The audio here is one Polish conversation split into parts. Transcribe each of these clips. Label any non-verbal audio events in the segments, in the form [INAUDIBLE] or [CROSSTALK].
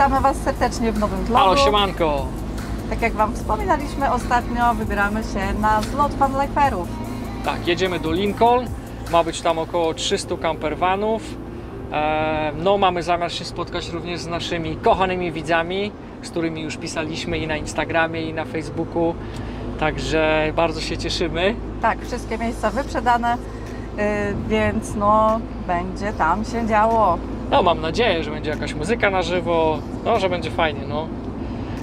Witamy Was serdecznie w nowym vlogu. Halo, siemanko! Tak jak Wam wspominaliśmy ostatnio, wybieramy się na zlot fanliferów. Tak, jedziemy do Lincoln. Ma być tam około 300 campervanów. E, No, mamy zamiar się spotkać również z naszymi kochanymi widzami, z którymi już pisaliśmy i na Instagramie, i na Facebooku. Także bardzo się cieszymy. Tak, wszystkie miejsca wyprzedane, yy, więc no będzie tam się działo. No, mam nadzieję, że będzie jakaś muzyka na żywo, no, że będzie fajnie, no.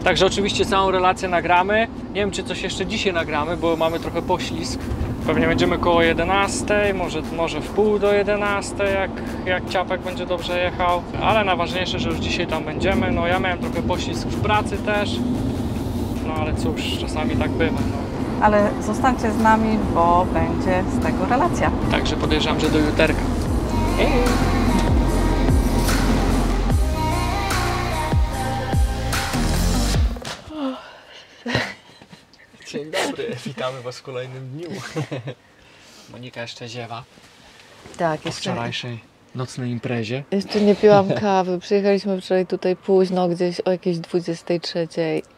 Także oczywiście całą relację nagramy. Nie wiem, czy coś jeszcze dzisiaj nagramy, bo mamy trochę poślizg. Pewnie będziemy koło 11, może, może w pół do 11, jak, jak ciapek będzie dobrze jechał. Ale najważniejsze, że już dzisiaj tam będziemy. No ja miałem trochę poślizg w pracy też. No ale cóż, czasami tak bywa. No. Ale zostańcie z nami, bo będzie z tego relacja. Także podejrzewam, że do juterka. [LAUGHS] Dzień dobry, witamy Was w kolejnym dniu. Monika jeszcze ziewa. Tak, po jeszcze, wczorajszej nocnej imprezie. jeszcze nie piłam [LAUGHS] kawy. Przyjechaliśmy wczoraj tutaj późno, gdzieś o jakiejś 23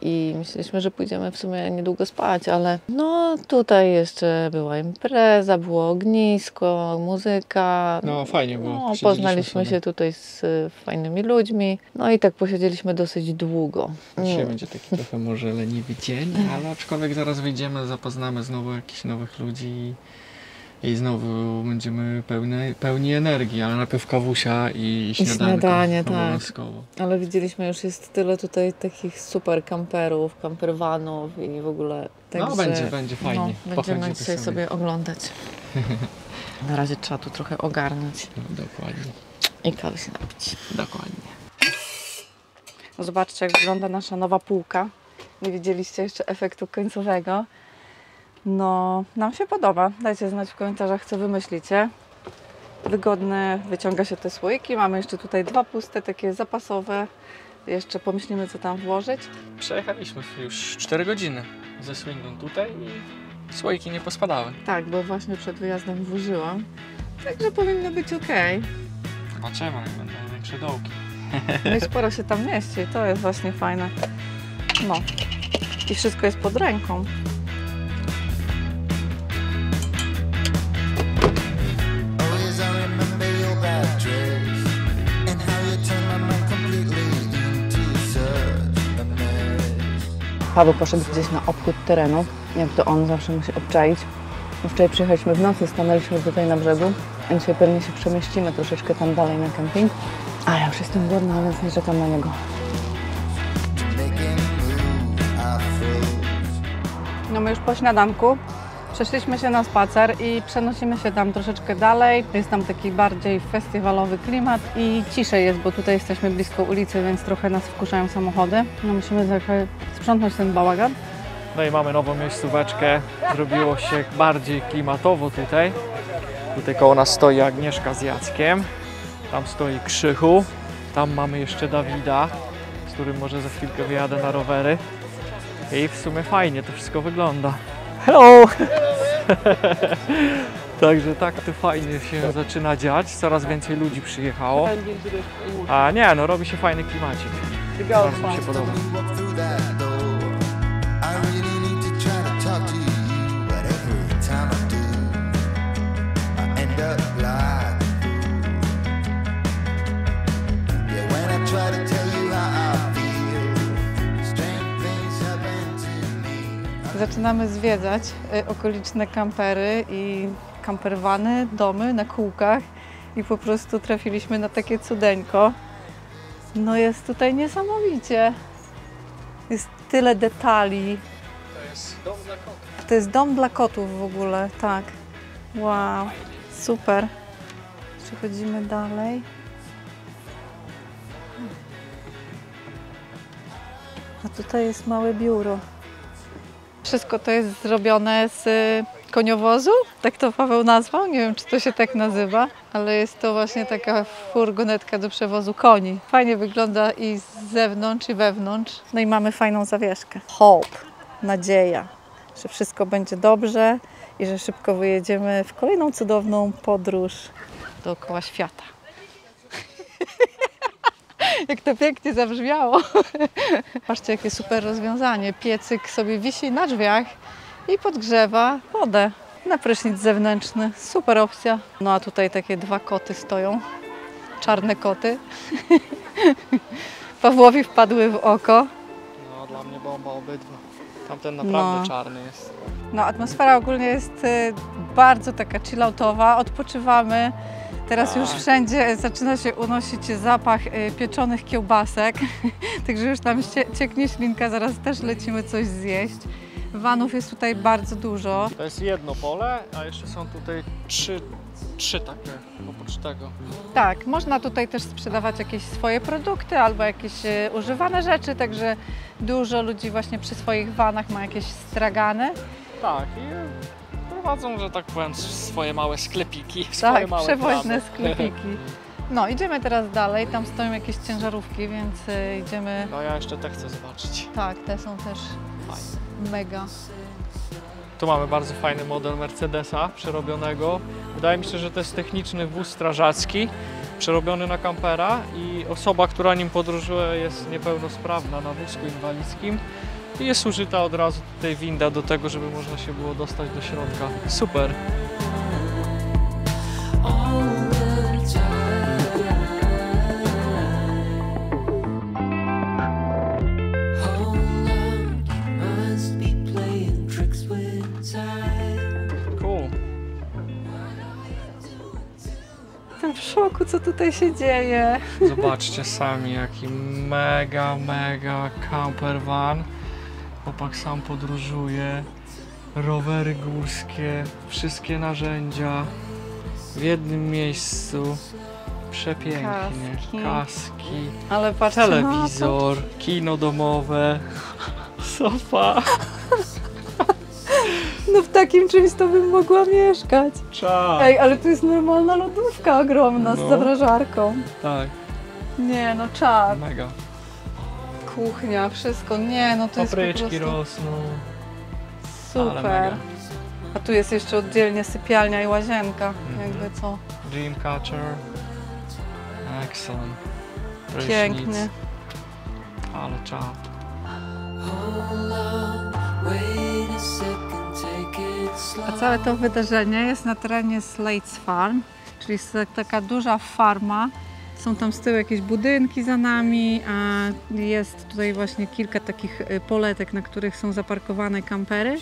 i myśleliśmy, że pójdziemy w sumie niedługo spać, ale no tutaj jeszcze była impreza, było ognisko, muzyka. No fajnie było. No, poznaliśmy sobie. się tutaj z y, fajnymi ludźmi. No i tak posiedzieliśmy dosyć długo. Dzisiaj Mm. będzie taki trochę może leniwy dzień, ale aczkolwiek zaraz wyjdziemy, zapoznamy znowu jakichś nowych ludzi i znowu będziemy pełni, pełni energii, ale najpierw kawusia i śniadanko. śniadanie, tak. Ale widzieliśmy, już jest tyle tutaj takich super kamperów, kamperwanów i w ogóle. No Także, będzie, będzie fajnie. No, będziemy dzisiaj sobie oglądać. [LAUGHS] Na razie trzeba tu trochę ogarnąć No, dokładnie, i kawy się napić. dokładnie. Zobaczcie, jak wygląda nasza nowa półka. Nie widzieliście jeszcze efektu końcowego. No, nam się podoba. Dajcie znać w komentarzach, co wymyślicie. Wygodne, wyciąga się te słoiki. Mamy jeszcze tutaj dwa puste, takie zapasowe. Jeszcze pomyślimy, co tam włożyć. Przejechaliśmy już 4 godziny ze Swindon tutaj i słoiki nie pospadały. Tak, bo właśnie przed wyjazdem włożyłam. Także powinno być ok. Zobaczymy, jak będą większe dołki. No i sporo się tam mieści. To jest właśnie fajne. No. I wszystko jest pod ręką. Paweł poszedł gdzieś na obchód terenu, jak to on zawsze musi obczaić. Wczoraj przyjechaliśmy w nocy, stanęliśmy tutaj na brzegu, a dzisiaj pewnie się przemieścimy troszeczkę tam dalej na kemping. A ja już jestem głodna, więc nie czekam na niego. No my już po śniadanku przeszliśmy się na spacer i przenosimy się tam troszeczkę dalej. Jest tam taki bardziej festiwalowy klimat i ciszej jest, bo tutaj jesteśmy blisko ulicy, więc trochę nas wkurzają samochody. No musimy trochę sprzątnąć ten bałagan. No i mamy nową miejscóweczkę. Zrobiło się bardziej klimatowo tutaj. Tutaj koło nas stoi Agnieszka z Jackiem. Tam stoi Krzychu. Tam mamy jeszcze Dawida, z którym może za chwilkę wyjadę na rowery. I w sumie fajnie to wszystko wygląda. Hello! [LAUGHS] Także tak to fajnie się zaczyna dziać. Coraz więcej ludzi przyjechało. A nie, no robi się fajny klimacik. Bardzo mi się podoba. Zaczynamy zwiedzać y, okoliczne kampery i kamperwany, domy na kółkach i po prostu trafiliśmy na takie cudeńko. No jest tutaj niesamowicie. Jest tyle detali. To jest dom dla kotów. To jest dom dla kotów w ogóle, tak. Wow, super. Przechodzimy dalej. A tutaj jest małe biuro. Wszystko to jest zrobione z y, koniowozu, tak to Paweł nazwał. Nie wiem, czy to się tak nazywa, ale jest to właśnie taka furgonetka do przewozu koni. Fajnie wygląda i z zewnątrz, i wewnątrz. No i mamy fajną zawieszkę. Hope, nadzieja, że wszystko będzie dobrze i że szybko wyjedziemy w kolejną cudowną podróż dookoła świata. [LAUGHS] Jak to pięknie zabrzmiało. [LAUGHS] Patrzcie, jakie super rozwiązanie. Piecyk sobie wisi na drzwiach i podgrzewa wodę na prysznic zewnętrzny. Super opcja. No a tutaj takie dwa koty stoją. Czarne koty. [LAUGHS] Pawłowi wpadły w oko. No, dla mnie bomba obydwa. Tamten naprawdę No. czarny jest. No, atmosfera ogólnie jest y, bardzo taka chilloutowa. Odpoczywamy. Teraz już Tak. wszędzie zaczyna się unosić zapach y, pieczonych kiełbasek. [LAUGHS] Także już tam cie, cieknie ślinka, zaraz też lecimy coś zjeść. Vanów jest tutaj bardzo dużo. To jest jedno pole, a jeszcze są tutaj trzy, trzy takie oprócz tego. Tak, można tutaj też sprzedawać jakieś swoje produkty albo jakieś y, używane rzeczy, także dużo ludzi właśnie przy swoich vanach ma jakieś stragany. Tak, i prowadzą, że tak powiem, swoje małe sklepiki. swoje Tak, małe przewoźne sklepiki. No, idziemy teraz dalej. Tam stoją jakieś ciężarówki, więc y, idziemy. No ja jeszcze te chcę zobaczyć. Tak, te są też Fajne. mega. Tu mamy bardzo fajny model Mercedesa przerobionego. Wydaje mi się, że to jest techniczny wóz strażacki przerobiony na kampera i osoba, która nim podróżuje jest niepełnosprawna na wózku inwalidzkim i jest użyta od razu tutaj winda do tego, żeby można się było dostać do środka. Super. Jestem w szoku, co tutaj się dzieje. Zobaczcie sami, jaki mega, mega camper van. Chłopak sam podróżuje. Rowery górskie, wszystkie narzędzia w jednym miejscu. Przepięknie. Kaski. Kaski, Ale patrzcie na to. telewizor, kino domowe, sofa. No w takim czymś to bym mogła mieszkać. Czas. Ej, ale tu jest normalna lodówka ogromna z No. zamrażarką. Tak, Nie, no czad, mega. Kuchnia, wszystko. Nie, no to jest po prostu rosną. Super. A tu jest jeszcze oddzielnie sypialnia i łazienka, Mhm. jakby co. Dreamcatcher. Excellent. Prysznic. Piękny. Ale czad. A całe to wydarzenie jest na terenie Slates Farm, czyli jest taka duża farma. Są tam z tyłu jakieś budynki za nami, a jest tutaj właśnie kilka takich y, poletek, na których są zaparkowane kampery.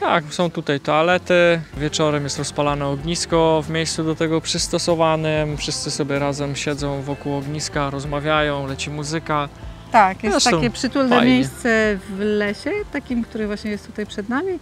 Tak, są tutaj toalety. Wieczorem jest rozpalane ognisko w miejscu do tego przystosowanym. Wszyscy sobie razem siedzą wokół ogniska, rozmawiają, leci muzyka. Tak, jest Zresztą takie przytulne fajnie. miejsce w lesie, takim, który właśnie jest tutaj przed nami,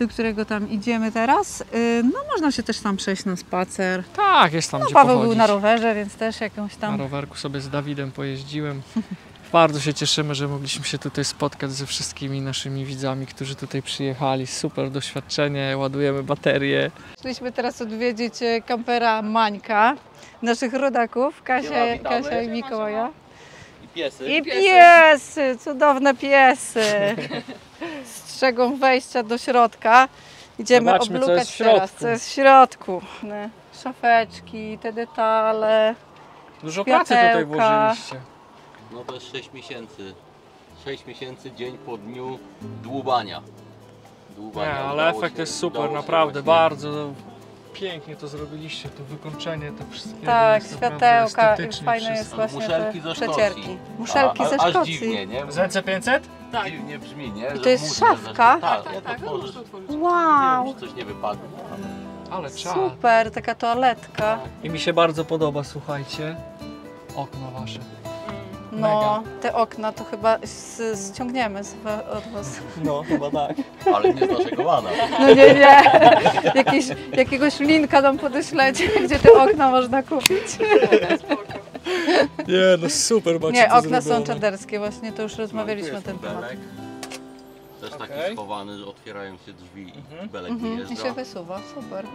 do którego tam idziemy teraz. Y, No można się też tam przejść na spacer. Tak, jest tam No gdzie Paweł pochodzić. był na rowerze, więc też jakąś Na tam... rowerku sobie z Dawidem pojeździłem. [LAUGHS] Bardzo się cieszymy, że mogliśmy się tutaj spotkać ze wszystkimi naszymi widzami, którzy tutaj przyjechali. Super doświadczenie, ładujemy baterie. Szliśmy teraz odwiedzić e, kampera Mańka, naszych rodaków, Kasię. Kasia i Mikołaja. I piesy. I piesy, cudowne piesy. [LAUGHS] Strzegą wejścia do środka. Idziemy Zobaczmy, co oblukać jest w środku. teraz, co jest w środku. No, Szafeczki, te detale. Dużo pracy tutaj włożyliście. No to jest 6 miesięcy. 6 miesięcy dzień po dniu dłubania. dłubania. Nie, ale efekt się- jest super, naprawdę, bardzo pięknie to zrobiliście, to wykończenie, to wszystkie Tak, jest światełka i fajne jest wszystko. właśnie Muszelki te ze Szkocji. przecierki. Muszelki A- a- ze Aż Szkocji. dziwnie, nie? Z NC500? Dziwnie brzmi, nie? I Że to jest muszle ze- szafka? Tak, jak otworzysz, Wow, nie wiem, czy coś nie wypadnie. Ale czad. super, taka toaletka. I mi się bardzo podoba, słuchajcie, okno wasze. No, te okna to chyba s- ściągniemy z, od was. No, chyba tak. Ale nie z naszego wana. No nie, nie. Jakieś, jakiegoś linka nam podeślecie, gdzie te okna można kupić. [LAUGHS] Nie, no super macie Nie, to okna są zrobione. czaderskie, właśnie to już rozmawialiśmy na ten jest temat. belek. Też taki Okej. schowany, że otwierają się drzwi i Mhm. belek Mhm, I wyjeżdża. się wysuwa, super.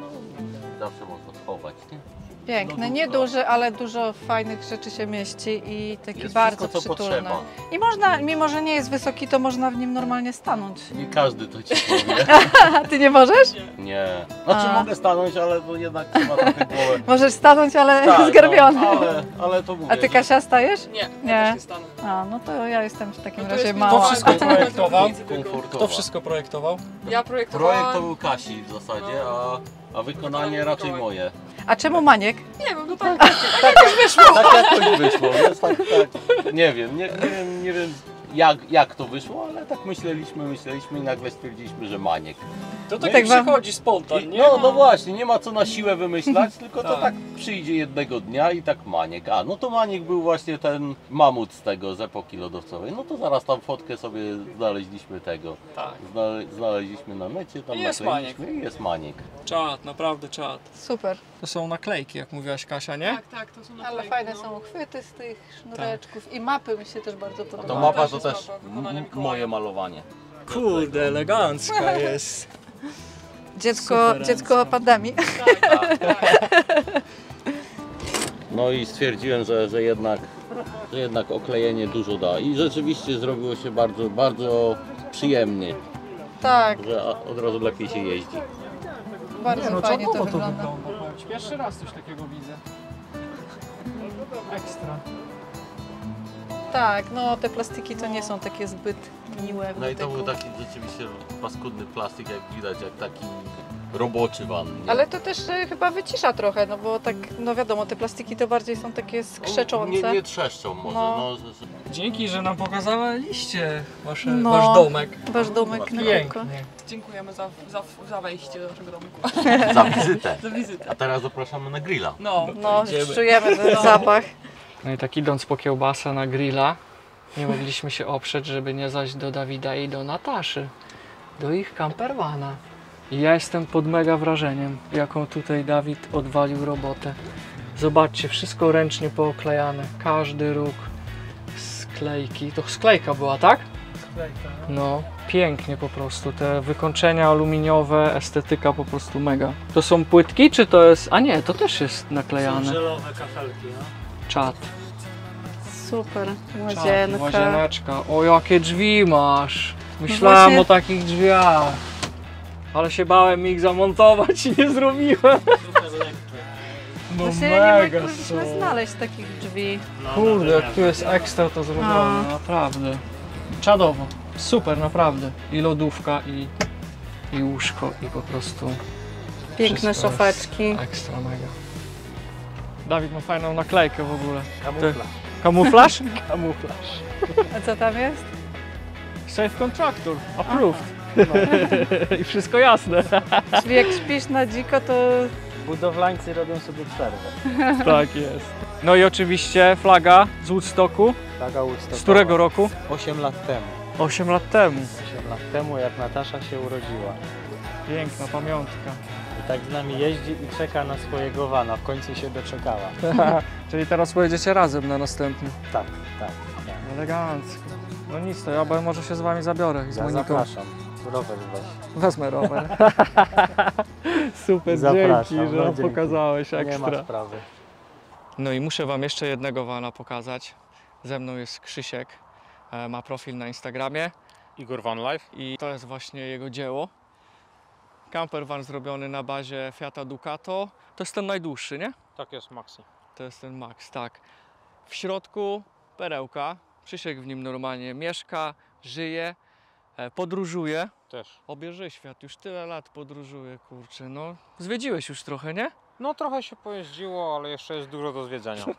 Zawsze można schować, nie? Piękny, No, nieduży, ale dużo fajnych rzeczy się mieści i taki Jest bardzo wszystko, co przytulny. potrzeba. I można, mimo że nie jest wysoki, to można w nim normalnie stanąć. Nie każdy to ci [LAUGHS] powie. A ty nie możesz? Nie. Znaczy A. mogę stanąć, ale to jednak trzeba trochę głowę. [LAUGHS] Możesz stanąć, ale Tak, zgarbiony. No, ale, ale to mówię. A ty że- Kasia stajesz? Nie, Nie. ja też nie stanę. A, no to ja jestem w takim No to razie jest mała. To wszystko [LAUGHS] projektował. Komfortowa. Kto wszystko projektował? Ja. Projekt to był Kasi w zasadzie, a, a wykonanie raczej moje. A czemu Maniek? Nie wiem, no tak. Tak jakoś wyszło, więc tak, tak. Nie wiem, nie, nie wiem, nie wiem jak, jak to wyszło, ale tak myśleliśmy, myśleliśmy i nagle stwierdziliśmy, że maniek. To tak tak wam- przychodzi spontan, nie? no, no właśnie, nie ma co na siłę wymyślać, [LAUGHS] tylko to Tak. tak przyjdzie jednego dnia i tak maniek. A, no to maniek był właśnie ten mamut z tego, z epoki lodowcowej. No to zaraz tam fotkę sobie znaleźliśmy tego. Tak. Znale, znaleźliśmy na necie, tam I jest nakleiliśmy i jest maniek. Czad, naprawdę czad. Super. To są naklejki, jak mówiłaś Kasia, nie? Tak, tak, to są Ale naklejki, fajne no. są uchwyty z tych sznureczków i mapy mi się też bardzo A to podobają. mapa to też moje malowanie. Kurde, elegancka jest. Dziecko, Super, dziecko pandemii. Tak, tak. No i stwierdziłem, że, że, jednak, że jednak oklejenie dużo da. I rzeczywiście zrobiło się bardzo, bardzo przyjemnie, Tak, że od razu lepiej się jeździ. bardzo no fajnie to czadowo wygląda. Pierwszy raz coś takiego widzę. Ekstra. Tak, no te plastiki to nie są takie zbyt miłe. w No i to dotyku. był taki rzeczywiście paskudny plastik, jak widać, jak taki roboczy van. nie? Ale to też e, chyba wycisza trochę, no bo tak, no wiadomo, te plastiki to bardziej są takie skrzeczące. Nie, nie trzeszczą może. No. No. że, że... Dzięki, że nam pokazaliście wasze, No. wasz domek. Wasz domek na kółko. Pięknie. Dziękujemy za, za, za wejście do naszego domku. Za wizytę. [LAUGHS] Za wizytę. A teraz zapraszamy na grilla. No, No, Idziemy. czujemy ten zapach. No i tak idąc po kiełbasę na grilla, nie mogliśmy się oprzeć, żeby nie zajść do Dawida i do Nataszy, do ich campervana. I ja jestem pod mega wrażeniem, jaką tutaj Dawid odwalił robotę. Zobaczcie, wszystko ręcznie pooklejane, każdy róg, sklejki. To sklejka była, tak? Sklejka. No, pięknie po prostu. Te wykończenia aluminiowe, estetyka po prostu mega. To są płytki, czy to jest... A nie, to też jest naklejane. żelowe kafelki, no. Czat. Super, łazienka. Łazieneczka. O, jakie drzwi masz. Myślałem właśnie- o takich drzwiach. Ale się bałem ich zamontować i nie zrobiłem. No Właśnie nie mega mogliśmy są. znaleźć takich drzwi. Kurde, jak tu jest ekstra to zrobione, No. naprawdę. Czadowo. Super, naprawdę. I lodówka, i, i łóżko, i po prostu Piękne Wszystko jest szafeczki. ekstra mega. Dawid ma fajną naklejkę w ogóle. Kamufla. Kamuflaż? [LAUGHS] Kamuflaż. A co tam jest? Safe Contractor, approved. [LAUGHS] I wszystko jasne. Czyli jak śpisz na dziko, to Budowlańcy robią sobie przerwę. [LAUGHS] Tak jest. No i oczywiście flaga z Woodstocku. Flaga Woodstockowa. Z którego roku? 8 lat temu. 8 lat temu. 8 lat temu, jak Natasza się urodziła. Piękna pamiątka. Tak z nami jeździ i czeka na swojego wana. W końcu się doczekała. [LAUGHS] [LAUGHS] Czyli teraz pojedziecie razem na następny. Tak, tak. tak. Elegancko. No nic, to ja bo- może się z wami zabiorę. Z Ja Moniką. zapraszam. Rower weź. Wezmę rower. [LAUGHS] Super, Zapraszam, dzięki, że no nam dzięki. pokazałeś Nie ma ekstra. sprawy. No i muszę Wam jeszcze jednego wana pokazać. Ze mną jest Krzysiek, e, ma profil na Instagramie Igor Van Life. i to jest właśnie jego dzieło. Camper van zrobiony na bazie Fiata Ducato. To jest ten najdłuższy, nie? Tak jest, Maxi. To jest ten Max, tak. W środku perełka. Krzysiek w nim normalnie mieszka, żyje, e, podróżuje. Też. Obierze świat, już tyle lat podróżuje, kurczę. No, zwiedziłeś już trochę, nie? No trochę się pojeździło, ale jeszcze jest dużo do zwiedzania. [LAUGHS]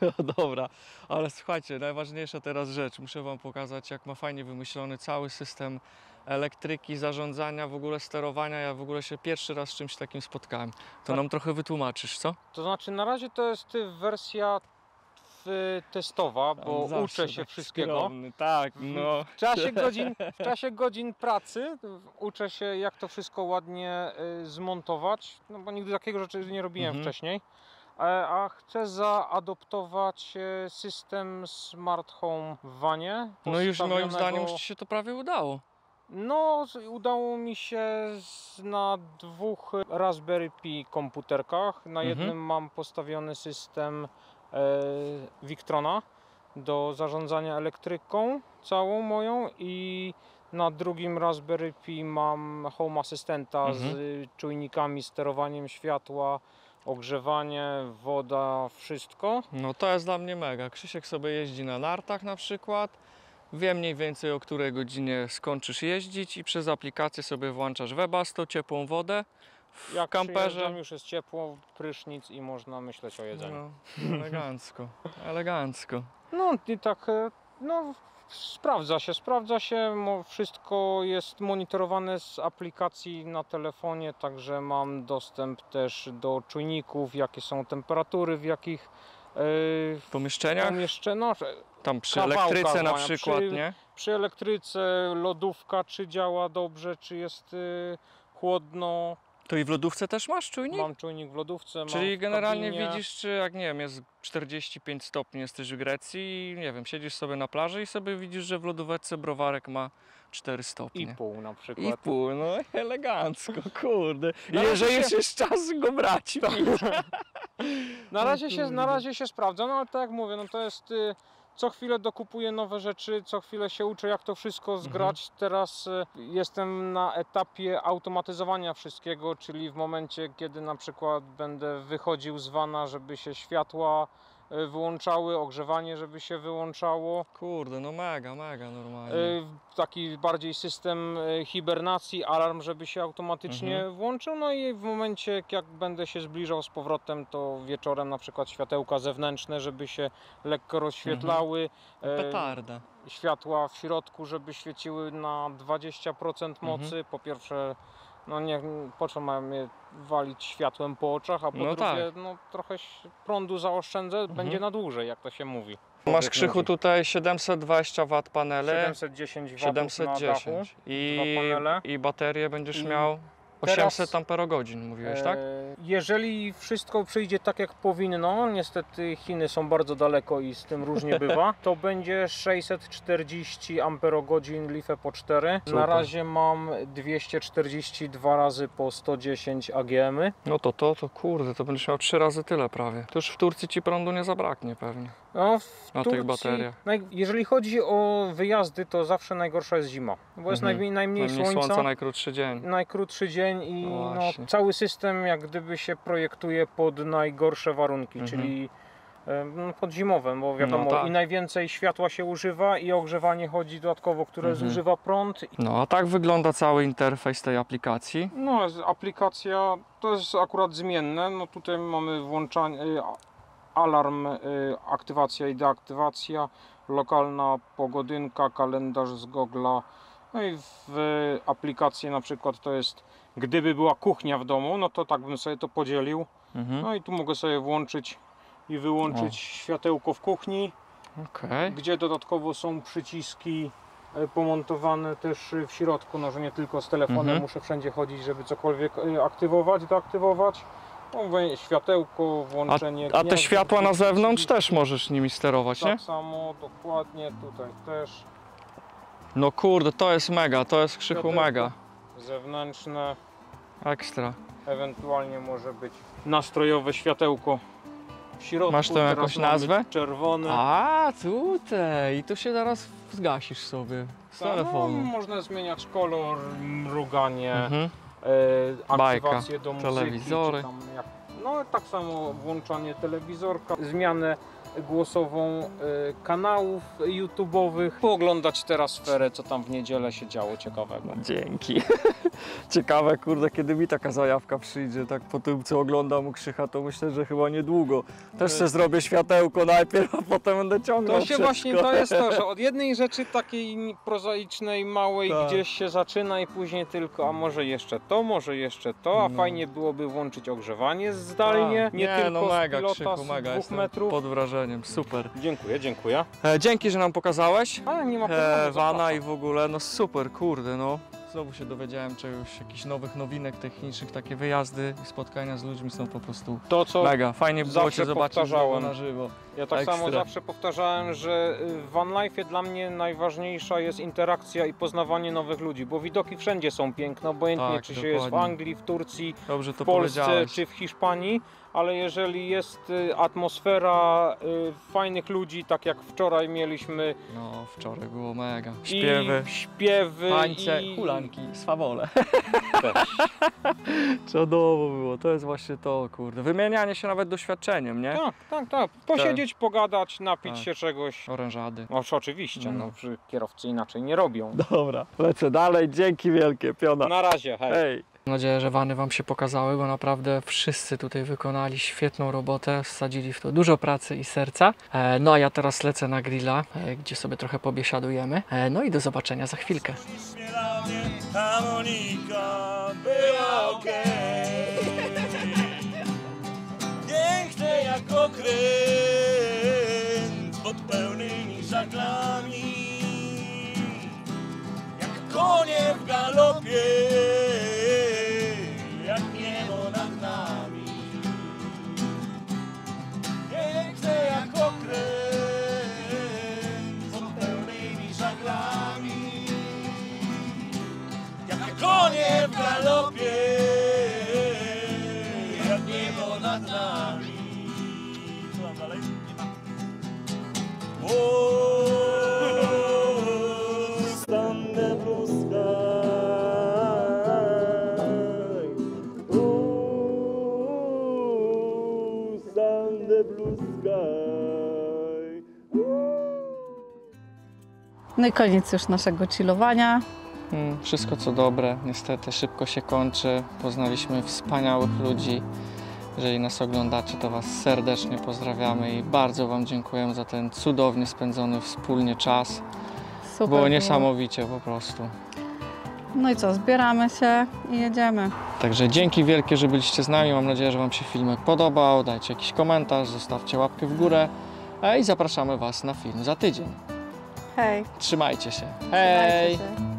No dobra, ale słuchajcie, najważniejsza teraz rzecz. Muszę Wam pokazać, jak ma fajnie wymyślony cały system elektryki, zarządzania, w ogóle sterowania. Ja w ogóle się pierwszy raz z czymś takim spotkałem. To Tak. nam trochę wytłumaczysz, co? To znaczy na razie to jest wersja testowa, bo zawsze uczę się tak wszystkiego. skromny, tak, no. W czasie, godzin, w czasie godzin pracy uczę się jak to wszystko ładnie y, zmontować, no bo nigdy takiego rzeczy nie robiłem Mhm. wcześniej. E, A chcę zaadoptować e, system Smart Home w wanie. No już moim zdaniem już Ci się to prawie udało. No, udało mi się na dwóch Raspberry Pi komputerkach. Na Mhm. jednym mam postawiony system Victrona do zarządzania elektryką całą moją i na drugim Raspberry Pi mam Home Assistanta z Mhm. y, czujnikami, sterowaniem światła, ogrzewanie, woda, wszystko. No to jest dla mnie mega. Krzysiek sobie jeździ na nartach na przykład. Wie mniej więcej o której godzinie skończysz jeździć i przez aplikację sobie włączasz Webasto, ciepłą wodę Jak kamperze. już jest ciepło, prysznic i można myśleć o jedzeniu. No, elegancko, elegancko. No i tak, e, no sprawdza się, sprawdza się, wszystko jest monitorowane z aplikacji na telefonie, także mam dostęp też do czujników, jakie są temperatury, w jakich W pomieszczeniach, pomieszczeniu, no, tam przy elektryce na przykład, przy- nie? przy elektryce lodówka, czy działa dobrze, czy jest e, chłodno, To i w lodówce też masz czujnik? mam czujnik w lodówce, mam Czyli w generalnie kabinie. widzisz, czy jak nie wiem, jest 45 stopni, jesteś w Grecji i nie wiem, siedzisz sobie na plaży i sobie widzisz, że w lodówce browarek ma 4 i stopnie. pół na przykład. I pół, no elegancko, [LAUGHS] kurde. Na Jeżeli się- jest czas go brać. [LAUGHS] Na razie, się, na razie się sprawdza, no ale tak jak mówię, no to jest y, co chwilę dokupuję nowe rzeczy, co chwilę się uczę jak to wszystko zgrać. Teraz y, jestem na etapie automatyzowania wszystkiego, czyli w momencie kiedy na przykład będę wychodził z wana, żeby się światła wyłączały, ogrzewanie żeby się wyłączało. Kurde, no mega, mega normalnie. Y, Taki bardziej system y, hibernacji, alarm, żeby się automatycznie Mhm. włączył. No i w momencie, jak będę się zbliżał z powrotem, to wieczorem na przykład światełka zewnętrzne, żeby się lekko rozświetlały. Mhm. e, Petarda. Światła w środku, żeby świeciły na 20% mocy. Mhm. Po pierwsze, no nie, po co mam je walić światłem po oczach, a po No drugie, tak. no trochę prądu zaoszczędzę, będzie na dłużej, jak to się mówi. Masz Krzychu tutaj 720 W panele, 710 W na dachu. 710 i, i baterię będziesz I miał teraz- 800 amperogodzin, mówiłeś, tak? E, Jeżeli wszystko przyjdzie tak jak powinno, niestety Chiny są bardzo daleko i z tym różnie [LAUGHS] bywa, to będzie 640 amperogodzin LiFe po 4. Na Super. razie mam 242 razy po 110 AGM. -y. No to to, to kurde, to będziesz miał 3 razy tyle prawie. To już w Turcji ci prądu nie zabraknie pewnie. No, w Na tych Turcji, bateriach. naj, jeżeli chodzi o wyjazdy, to zawsze najgorsza jest zima, bo jest Mhm. najmniej, najmniej Najmniej słońca. słońca, najkrótszy dzień. najkrótszy dzień i No no, cały system jak gdyby się projektuje pod najgorsze warunki, Mhm. czyli no, pod zimowym, bo wiadomo No tak. i najwięcej światła się używa i ogrzewanie chodzi dodatkowo, które Mhm. zużywa prąd. No a tak wygląda cały interfejs tej aplikacji. No aplikacja to jest akurat zmienne, no tutaj mamy włączanie, alarm, y, aktywacja i deaktywacja, lokalna pogodynka, kalendarz z Google'a, no i w aplikacji na przykład to jest gdyby była kuchnia w domu, no to tak bym sobie to podzielił. Mhm. No i tu mogę sobie włączyć i wyłączyć światełko w kuchni, Okej. gdzie dodatkowo są przyciski e, pomontowane też w środku, no że nie tylko z telefonem Mhm. muszę wszędzie chodzić, żeby cokolwiek e, aktywować, deaktywować. No, światełko, włączenie A te gniazda, światła na zewnątrz też możesz nimi sterować, nie? Tak samo, dokładnie, tutaj też. No kurde, to jest mega, to jest Krzychu Światełko. mega. Zewnętrzne, Ekstra. ewentualnie może być nastrojowe światełko w środku. Masz tam teraz jakąś nazwę? Czerwone. A, tutaj. I tu się zaraz zgasisz sobie z Tak, No, telefonu. można zmieniać kolor, mruganie, Mhm. E, Bajka, aktywację do muzyki. telewizory. Czy tam jak, no tak samo włączanie telewizorka, zmianę głosową e, kanałów YouTube'owych. Pooglądać teraz sferę, co tam w niedzielę się działo ciekawego. Dzięki. [LAUGHS] Ciekawe, kurde, kiedy mi taka zajawka przyjdzie, tak po tym, co oglądam u Krzycha, to myślę, że chyba niedługo. Też sobie zrobię światełko najpierw, a potem będę ciągnął To się wszystko. właśnie, to jest to, że od [LAUGHS] jednej rzeczy takiej prozaicznej, małej Tak. gdzieś się zaczyna i później tylko, a może jeszcze to, może jeszcze to, a No. fajnie byłoby włączyć ogrzewanie zdalnie, A, nie, tylko no mega, z pilota Krzychu, z mega, metrów. pod wrażeniem, super. Dziękuję, dziękuję. E, dzięki, że nam pokazałeś A, nie ma e, problemu, Wana zapraszam. i w ogóle, no super, kurde, no. znowu się dowiedziałem czegoś, jakichś nowych nowinek technicznych, takie wyjazdy i spotkania z ludźmi są po prostu To co mega. Fajnie było zawsze Cię zobaczyć znowu powtarzałem. na żywo. Ja tak Ekstra. samo zawsze powtarzałem, że y, w van life dla mnie najważniejsza jest interakcja i poznawanie nowych ludzi, bo widoki wszędzie są piękne, obojętnie Tak, czy się jest w dokładnie. Anglii, w Turcji, Dobrze to w Polsce powiedziałeś. czy w Hiszpanii, ale jeżeli jest y, atmosfera y, fajnych ludzi, tak jak wczoraj mieliśmy No, wczoraj było mega. Śpiewy, i śpiewy tańce, i hulanki, swawole. Też. [LAUGHS] Czadowo było, to jest właśnie to, kurde. Wymienianie się nawet doświadczeniem, nie? Tak, tak, tak. Posiedzieć, pogadać, napić Tak. się czegoś. Orężady. No, oczywiście, No. no, przy- kierowcy inaczej nie robią. Dobra, lecę dalej, dzięki wielkie, piona. Na razie, hej. Hej. Mam nadzieję, że wany Wam się pokazały, bo naprawdę wszyscy tutaj wykonali świetną robotę, wsadzili w to dużo pracy i serca. E, No a ja teraz lecę na grilla, e, gdzie sobie trochę pobiesiadujemy. E, No i do zobaczenia za chwilkę. Jak pod pełnymi Jak konie w galopie No i koniec już naszego chillowania. Mm, Wszystko co dobre, niestety szybko się kończy. Poznaliśmy wspaniałych ludzi. Jeżeli nas oglądacie, to Was serdecznie pozdrawiamy i bardzo Wam dziękujemy za ten cudownie spędzony wspólnie czas. Super Było niesamowicie po prostu. No i co, zbieramy się i jedziemy. Także dzięki wielkie, że byliście z nami. Mam nadzieję, że Wam się filmek podobał. Dajcie jakiś komentarz, zostawcie łapkę w górę. I zapraszamy Was na film za tydzień. Hej, Trzymajcie się. trzymajcie Hej! się.